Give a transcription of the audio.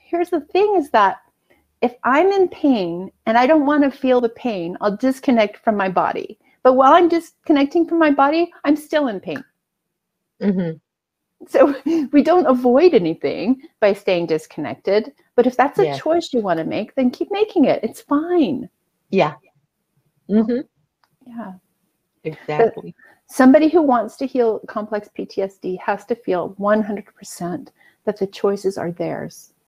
here's the thing is that if I'm in pain and I don't want to feel the pain, I'll disconnect from my body. But while I'm disconnecting from my body, I'm still in pain. Mm-hmm. So we don't avoid anything by staying disconnected. But if that's a Yeah. choice you want to make, then keep making it. It's fine. Yeah. Mm-hmm. Yeah. Exactly. Somebody who wants to heal complex PTSD has to feel 100% that the choices are theirs.